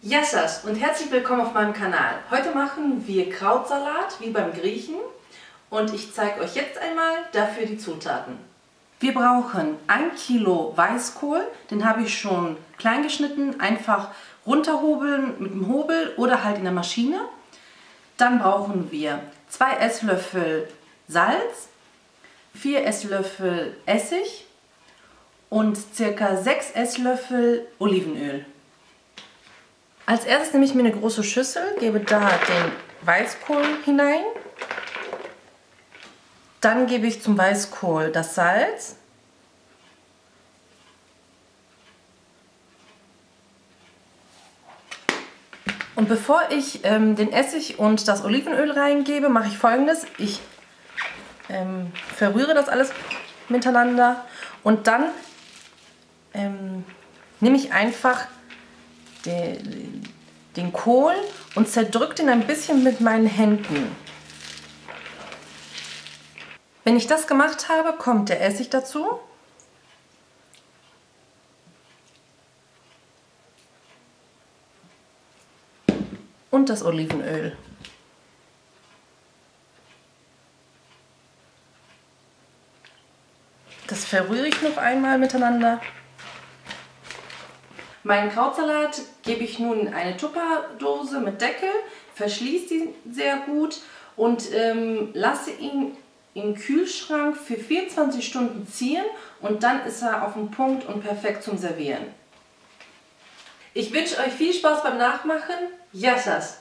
Yassas und herzlich willkommen auf meinem Kanal. Heute machen wir Krautsalat wie beim Griechen und ich zeige euch jetzt einmal dafür die Zutaten. Wir brauchen 1 Kilo Weißkohl, den habe ich schon klein geschnitten, einfach runterhobeln mit dem Hobel oder halt in der Maschine. Dann brauchen wir 2 Esslöffel Salz, 4 Esslöffel Essig und ca. 6 Esslöffel Olivenöl. Als erstes nehme ich mir eine große Schüssel, gebe da den Weißkohl hinein. Dann gebe ich zum Weißkohl das Salz. Und bevor ich ähm, den Essig und das Olivenöl reingebe, mache ich folgendes. Ich ähm, verrühre das alles miteinander und dann ähm, nehme ich einfach den, den Kohl und zerdrücke den ein bisschen mit meinen Händen. Wenn ich das gemacht habe, kommt der Essig dazu. Und das Olivenöl. Das verrühre ich noch einmal miteinander. Meinen Krautsalat gebe ich nun in eine Tupperdose mit Deckel, verschließe ihn sehr gut und ähm, lasse ihn im Kühlschrank für 24 Stunden ziehen und dann ist er auf dem Punkt und perfekt zum Servieren. Ich wünsche euch viel Spaß beim Nachmachen. Yassas!